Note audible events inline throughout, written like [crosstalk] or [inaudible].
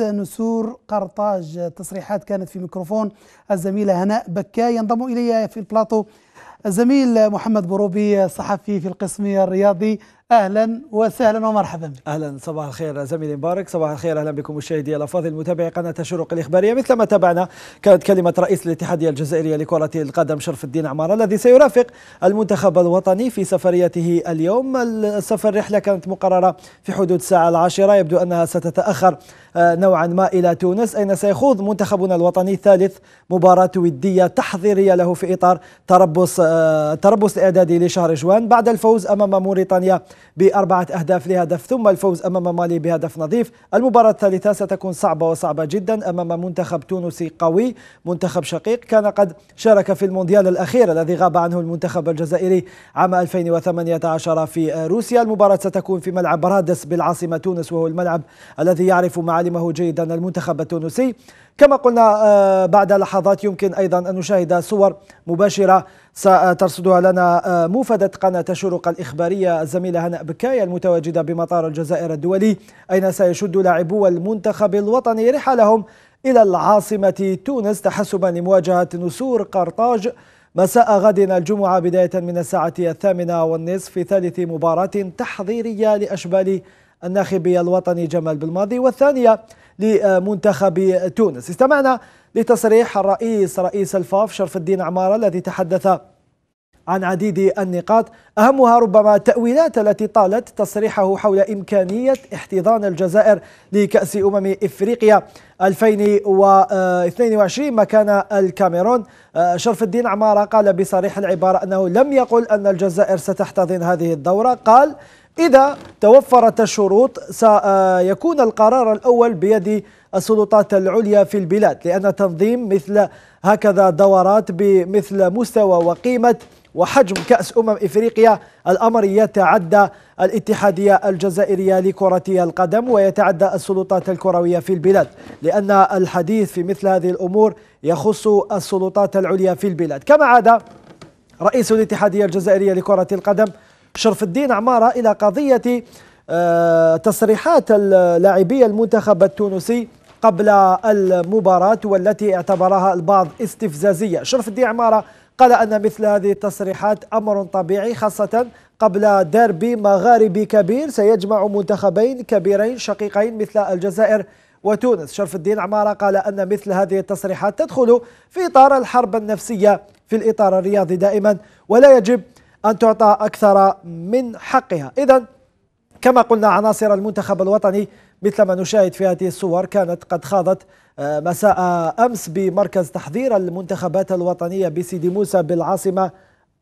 نسور قرطاج. تصريحات كانت في ميكروفون. الزميلة هناء بكاء ينضم إلي في البلاطو. الزميل محمد بروبي صحفي في القسم الرياضي. أهلا وسهلا ومرحبا بك. أهلا. صباح الخير زميلي مبارك. صباح الخير. أهلا بكم مشاهدي الأفاضل متابعي قناة الشروق الإخبارية. مثل ما تابعنا كانت كلمة رئيس الاتحاديه الجزائريه لكرة القدم شرف الدين عماره الذي سيرافق المنتخب الوطني في سفريته اليوم. السفر رحلة كانت مقررة في حدود الساعة العاشرة. يبدو أنها ستتأخر آه، نوعا ما إلى تونس أين سيخوض منتخبنا الوطني ثالث مباراة ودية تحضيرية له في إطار تربص آه، تربص الاعدادي لشهر جوان بعد الفوز أمام موريتانيا بأربعة أهداف لهدف ثم الفوز أمام مالي بهدف نظيف. المباراة الثالثة ستكون صعبة وصعبة جدا أمام منتخب تونسي قوي منتخب شقيق كان قد شارك في المونديال الأخير الذي غاب عنه المنتخب الجزائري عام 2018 في روسيا. المباراة ستكون في ملعب رادس بالعاصمة تونس وهو الملعب الذي يعرف معالمه جيدا المنتخب التونسي. كما قلنا آه، بعد لحظات يمكن أيضا أن نشاهد صور مباشرة سترصدها لنا آه، موفدة قناة شروق الإخبارية الزميلة هناء بكاية المتواجدة بمطار الجزائر الدولي أين سيشد لاعبو المنتخب الوطني رحالهم إلى العاصمة تونس تحسبا لمواجهة نسور قرطاج مساء غد الجمعة بداية من الساعة الثامنة والنصف في ثالث مباراة تحضيرية لأشبال الناخب الوطني جمال بالماضي والثانية لمنتخب تونس. استمعنا لتصريح الرئيس رئيس الفاف شرف الدين عمارة الذي تحدث عن عديد النقاط. أهمها ربما التأويلات التي طالت تصريحه حول إمكانية احتضان الجزائر لكأس أمم إفريقيا 2022 مكان الكاميرون. آه، شرف الدين عمارة قال بصريح العبارة أنه لم يقل أن الجزائر ستحتضن هذه الدورة. قال إذا توفرت الشروط سيكون القرار الأول بيد السلطات العليا في البلاد لأن تنظيم مثل هكذا دورات بمثل مستوى وقيمة وحجم كأس أمم إفريقيا الأمر يتعدى الاتحادية الجزائرية لكرة القدم ويتعدى السلطات الكروية في البلاد لأن الحديث في مثل هذه الأمور يخص السلطات العليا في البلاد. كما عاد رئيس الاتحادية الجزائرية لكرة القدم شرف الدين عمارة إلى قضية آه، تصريحات اللاعبي المنتخب التونسي قبل المباراة والتي اعتبرها البعض استفزازية. شرف الدين عمارة قال أن مثل هذه التصريحات أمر طبيعي خاصة قبل ديربي مغاربي كبير. سيجمع منتخبين كبيرين شقيقين مثل الجزائر وتونس. شرف الدين عمارة قال أن مثل هذه التصريحات تدخل في إطار الحرب النفسية في الإطار الرياضي دائما ولا يجب أن تعطى أكثر من حقها. إذا كما قلنا عناصر المنتخب الوطني مثل ما نشاهد في هذه الصور كانت قد خاضت آه، مساء أمس بمركز تحضير المنتخبات الوطنية بسيدي موسى بالعاصمة.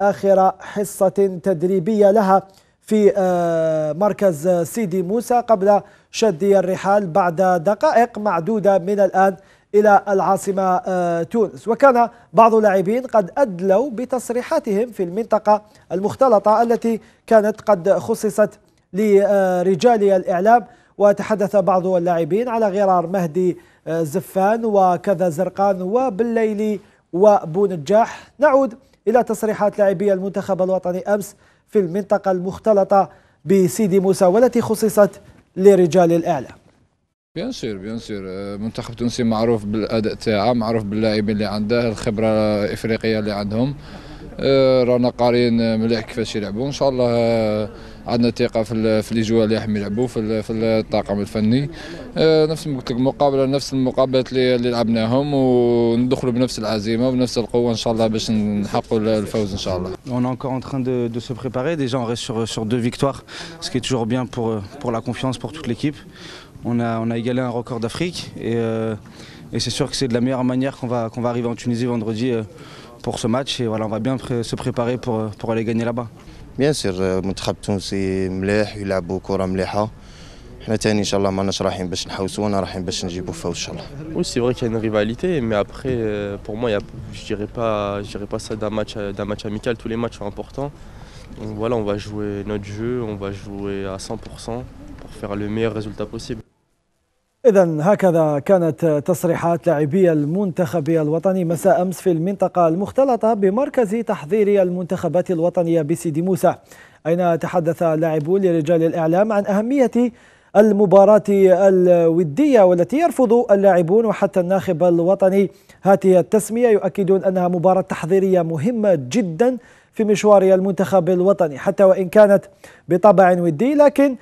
آخر حصة تدريبية لها في آه، مركز سيدي موسى قبل شد الرحال بعد دقائق معدودة من الآن إلى العاصمة آه، تونس. وكان بعض اللاعبين قد أدلوا بتصريحاتهم في المنطقة المختلطة التي كانت قد خصصت لرجال الإعلام. وتحدث بعض اللاعبين على غرار مهدي آه، زفان وكذا زرقان وبالليل وبونجاح. نعود إلى تصريحات لاعبي المنتخب الوطني أمس في المنطقة المختلطة بسيدي موسى والتي خصصت لرجال الإعلام. bien sûr bien sûr منتخب تونسي معروف بالأداء تاعه معروف باللاعبين اللي عنده الخبرة الإفريقية اللي عندهم آه، رانا قارين مليح كيفاش يلعبوا إن شاء الله آه، عندنا ثقة في في les joueurs اللي راح يلعبوا في في الطاقم الفني آه، نفس قلت لك المقابله نفس المقابلات اللي, لعبناهم وندخلوا بنفس العزيمة وبنفس القوة إن شاء الله باش نحققوا الفوز إن شاء الله. On est encore en train de, de se préparer. Déjà, on reste sur, sur deux victoires, ce qui est toujours bien pour, pour. On a, on a égalé un record d'Afrique et, euh, et c'est sûr que c'est de la meilleure manière qu'on va, qu'on va arriver en Tunisie vendredi euh, pour ce match et voilà, on va bien pré se préparer pour, pour aller gagner là-bas. Bien sûr المنتخب التونسي مليح يلعبوا كره مليحه احنا تاني ان شاء الله ماناش رايحين باش نحوسوا انا رايحين باش نجيبوا فوز ان شاء الله. Oui, c'est vrai qu'il y a une rivalité mais après euh, pour moi il y a, je dirais pas je dirais pas ça d'un match d'un match amical, tous les matchs sont importants. Donc voilà, on va jouer notre jeu, on va jouer à 100% pour faire le meilleur résultat possible. إذا هكذا كانت تصريحات لاعبي المنتخب الوطني مساء أمس في المنطقة المختلطة بمركز تحضير المنتخبات الوطنية بسيدي موسى. أين تحدث لاعبون لرجال الإعلام عن أهمية المباراة الودية والتي يرفض اللاعبون وحتى الناخب الوطني؟ هذه التسمية يؤكدون أنها مباراة تحضيرية مهمة جدا في مشوار المنتخب الوطني حتى وإن كانت بطبع ودي لكن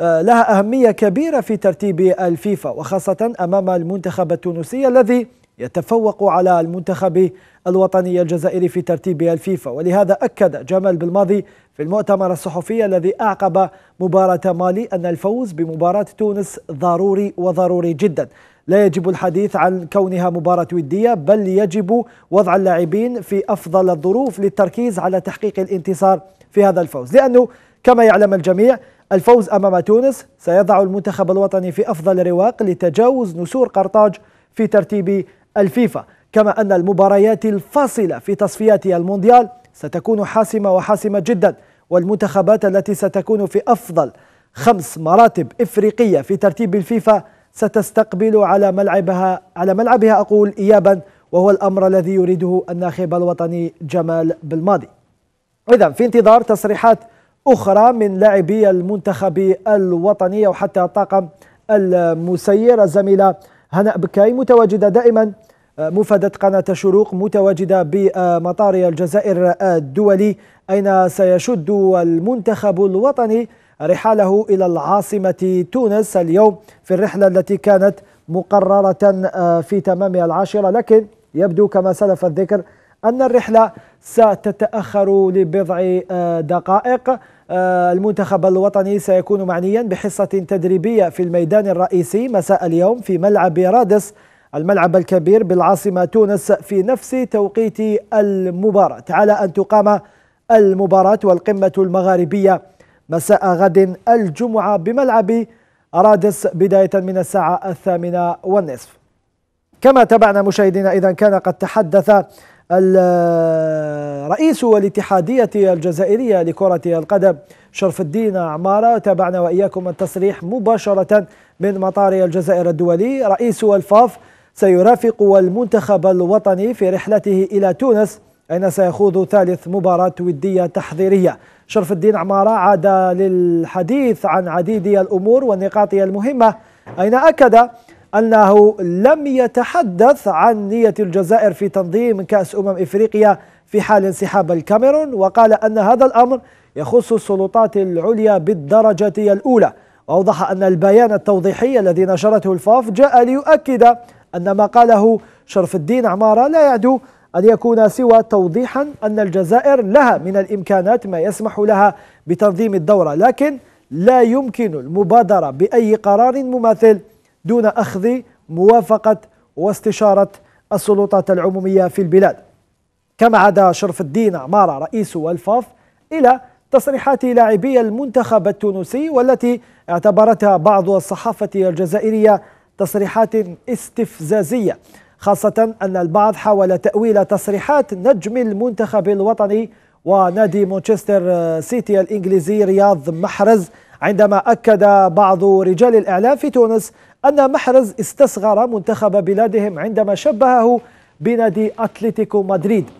لها أهمية كبيرة في ترتيب الفيفا وخاصة أمام المنتخب التونسي الذي يتفوق على المنتخب الوطني الجزائري في ترتيب الفيفا. ولهذا أكد جمال بالماضي في المؤتمر الصحفي الذي أعقب مباراة مالي أن الفوز بمباراة تونس ضروري وضروري جدا. لا يجب الحديث عن كونها مباراة ودية بل يجب وضع اللاعبين في أفضل الظروف للتركيز على تحقيق الانتصار في هذا الفوز. لأنه كما يعلم الجميع الفوز أمام تونس سيضع المنتخب الوطني في أفضل رواق لتجاوز نسور قرطاج في ترتيب الفيفا كما أن المباريات الفاصلة في تصفيات المونديال ستكون حاسمة وحاسمة جدا والمنتخبات التي ستكون في أفضل خمس مراتب إفريقية في ترتيب الفيفا ستستقبل على ملعبها على ملعبها أقول إيابا وهو الأمر الذي يريده الناخب الوطني جمال بالماضي. إذا في انتظار تصريحات أخرى من لاعبي المنتخب الوطني أو حتى الطاقم المسير. الزميلة هناء بكاي متواجدة دائما مفادة قناة الشروق متواجدة بمطار الجزائر الدولي. أين سيشد المنتخب الوطني رحاله إلى العاصمة تونس اليوم في الرحلة التي كانت مقررة في تمام العاشرة؟ لكن يبدو كما سلف الذكر أن الرحلة ستتأخر لبضع دقائق. المنتخب الوطني سيكون معنيا بحصة تدريبية في الميدان الرئيسي مساء اليوم في ملعب رادس الملعب الكبير بالعاصمة تونس في نفس توقيت المباراة. على أن تقام المباراة والقمة المغاربية مساء غد الجمعة بملعب رادس بداية من الساعة الثامنة والنصف. كما تابعنا مشاهدينا إذا كان قد تحدث الرئيس والاتحادية الجزائرية لكرة القدم شرف الدين عمارة تابعنا وإياكم التصريح مباشرة من مطار الجزائر الدولي. رئيس الفاف سيرافق المنتخب الوطني في رحلته إلى تونس أين سيخوض ثالث مباراة ودية تحضيرية. شرف الدين عمارة عاد للحديث عن عديد الأمور والنقاط المهمة. أين أكد أنه لم يتحدث عن نية الجزائر في تنظيم كأس أمم إفريقيا في حال انسحاب الكاميرون وقال أن هذا الأمر يخص السلطات العليا بالدرجة الأولى. وأوضح أن البيان التوضيحي الذي نشرته الفاف جاء ليؤكد أن ما قاله شرف الدين عمارة لا يعدو أن يكون سوى توضيحا أن الجزائر لها من الإمكانات ما يسمح لها بتنظيم الدورة لكن لا يمكن المبادرة بأي قرار مماثل. دون أخذ موافقة واستشارة السلطات العمومية في البلاد. كما عاد شرف الدين عمارة رئيس الفاف إلى تصريحات لاعبي المنتخب التونسي والتي اعتبرتها بعض الصحافة الجزائرية تصريحات استفزازية خاصة أن البعض حاول تأويل تصريحات نجم المنتخب الوطني ونادي مانشستر سيتي الإنجليزي رياض محرز عندما أكد بعض رجال الإعلام في تونس أن محرز استصغر منتخب بلادهم عندما شبهه بنادي أتلتيكو مدريد.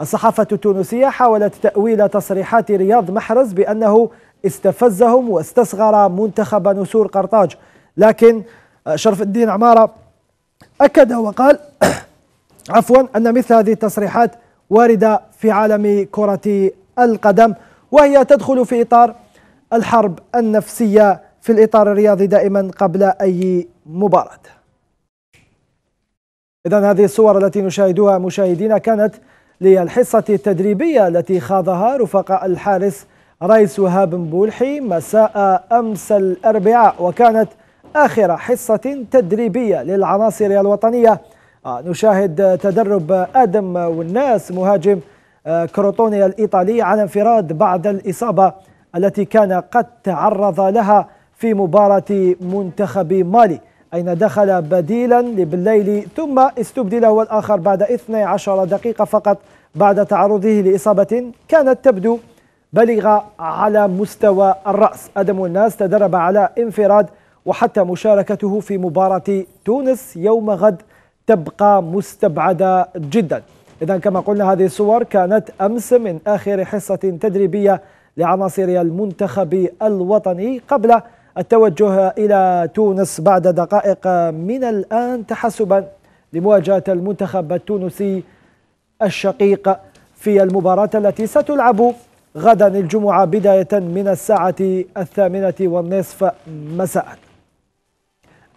الصحافة التونسية حاولت تأويل تصريحات رياض محرز بأنه استفزهم واستصغر منتخب نسور قرطاج. لكن شرف الدين عمارة أكد وقال [coughs] عفوا أن مثل هذه التصريحات واردة في عالم كرة القدم وهي تدخل في إطار الحرب النفسية في الإطار الرياضي دائما قبل أي مباراة. إذا هذه الصور التي نشاهدها مشاهدينا كانت للحصة التدريبية التي خاضها رفقاء الحارس رئيس وهاب بولحي مساء أمس الأربعاء وكانت آخر حصة تدريبية للعناصر الوطنية. آه، نشاهد تدرب آدم والناس مهاجم آه، كروتوني الإيطالي على انفراد بعد الإصابة التي كان قد تعرض لها في مباراة منتخب مالي. أين دخل بديلا لبالليل ثم استبدل هو الآخر بعد 12 دقيقة فقط بعد تعرضه لإصابة كانت تبدو بلغة على مستوى الرأس. أدم الناس تدرب على انفراد وحتى مشاركته في مباراة تونس يوم غد تبقى مستبعدة جدا. إذا كما قلنا هذه الصور كانت أمس من آخر حصة تدريبية لعناصر المنتخب الوطني قبل التوجه إلى تونس بعد دقائق من الآن تحسبا لمواجهة المنتخب التونسي الشقيق في المباراة التي ستلعب غدا الجمعة بداية من الساعة الثامنة والنصف مساء.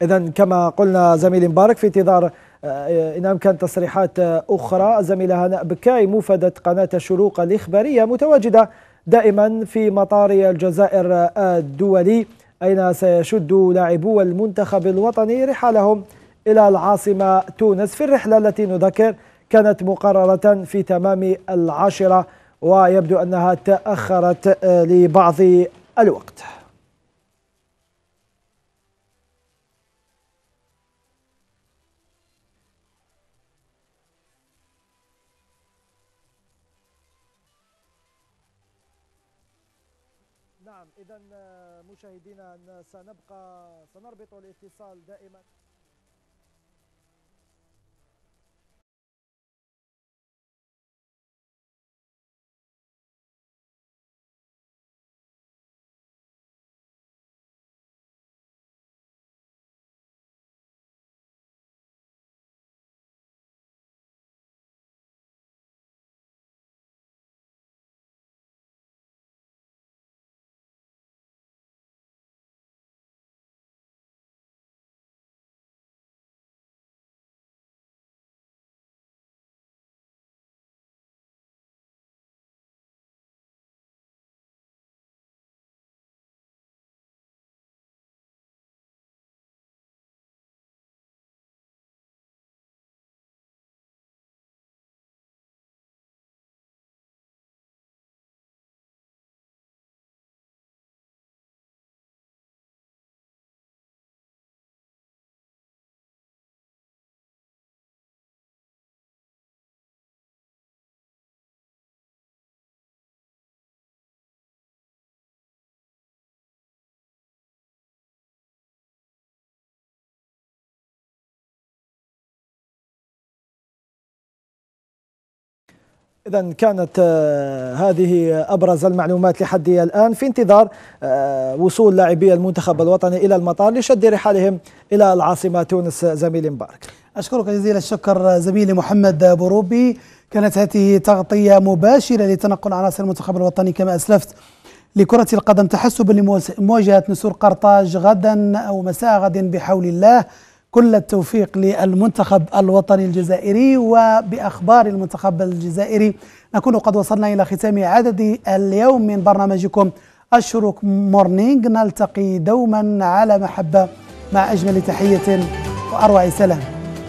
إذا كما قلنا زميلي مبارك في انتظار آه، إن أمكن تصريحات أخرى الزميلة هناء بكاي موفدة قناة الشروق الإخبارية متواجدة دائما في مطار الجزائر الدولي. أين سيشد لاعبو المنتخب الوطني رحالهم إلى العاصمة تونس في الرحلة التي نذكر كانت مقررة في تمام العاشرة ويبدو أنها تأخرت لبعض الوقت. مشاهدينا سنبقى سنربط الاتصال دائما. إذا كانت آه، هذه أبرز المعلومات لحد الآن في انتظار آه، وصول لاعبي المنتخب الوطني إلى المطار لشد رحالهم إلى العاصمة تونس زميلي مبارك. أشكرك جزيل الشكر زميلي محمد بوروبي. كانت هذه تغطية مباشرة لتنقل عناصر المنتخب الوطني كما أسلفت لكرة القدم تحسبا لمواجهة نسور قرطاج غدا أو مساء غد بحول الله. كل التوفيق للمنتخب الوطني الجزائري وبأخبار المنتخب الجزائري. نكون قد وصلنا إلى ختام عدد اليوم من برنامجكم الشروق مورنينج نلتقي دوما على محبة مع أجمل تحية وأروع سلام.